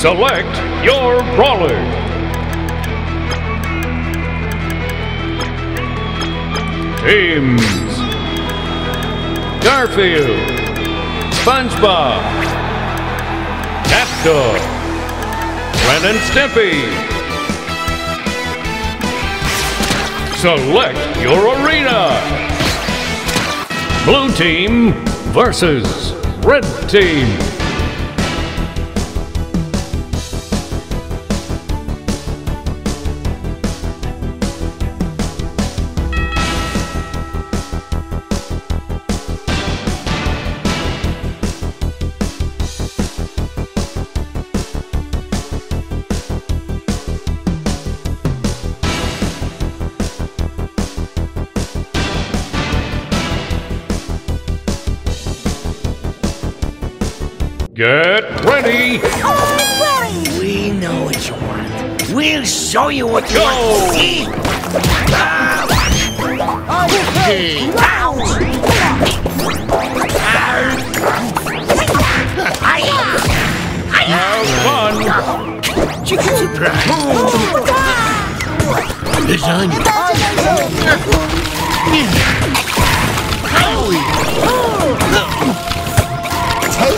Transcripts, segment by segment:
Select your brawler. Teams. Garfield. SpongeBob. CatDog. Ren and Stimpy. Select your arena. Blue team versus red team. Get ready. We know what you want. We'll show you what you Go. want to see. Okay. Have fun. Lasagna.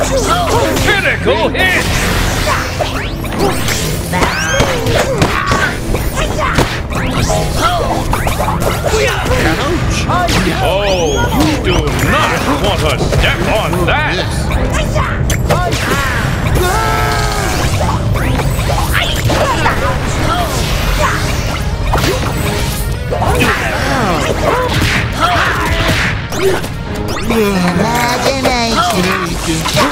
Critical hit. Oh, you do not want to step on that. Imagination!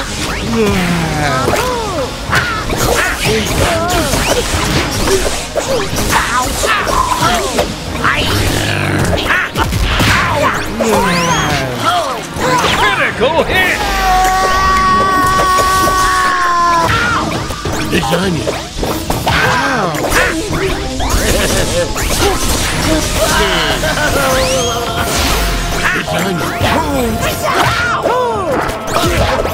Critical hit. Lasagna. Lasagna. Oh,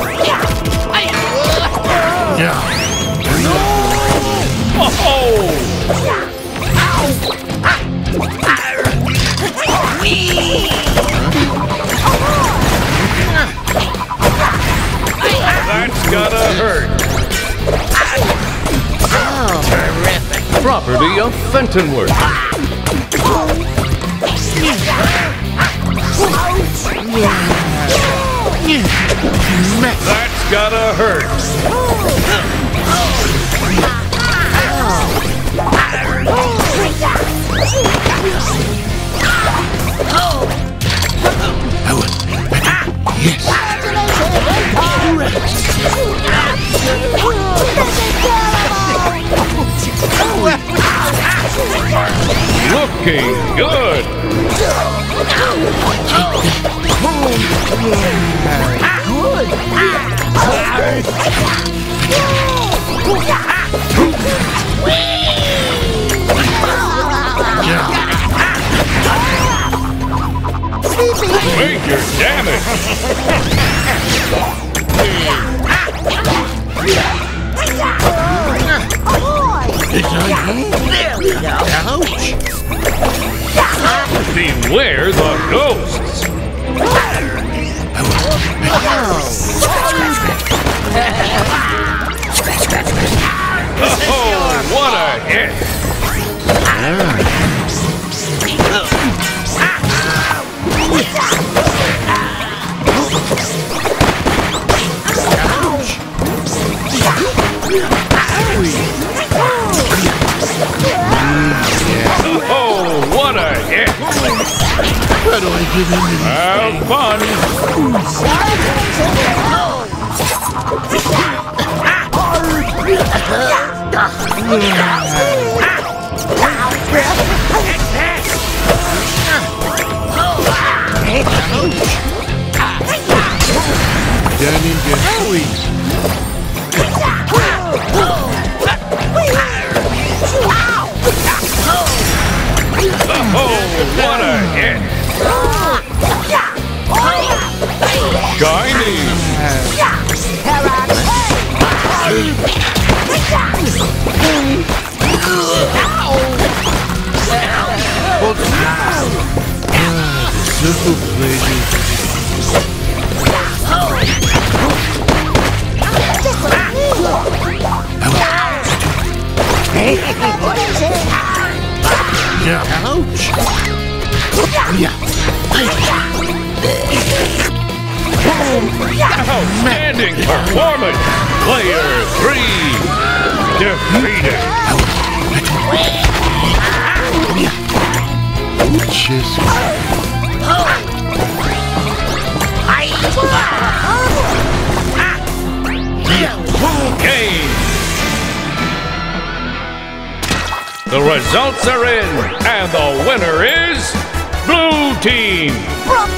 Property of Fentonworth. That's gotta hurt. Looking good. Major damage. How do I get into Have fun! down into Howie? Oh, what a hit! Ah. Ouch. Outstanding performance! Player three defeated! Just Game! The results are in, and the winner is team. From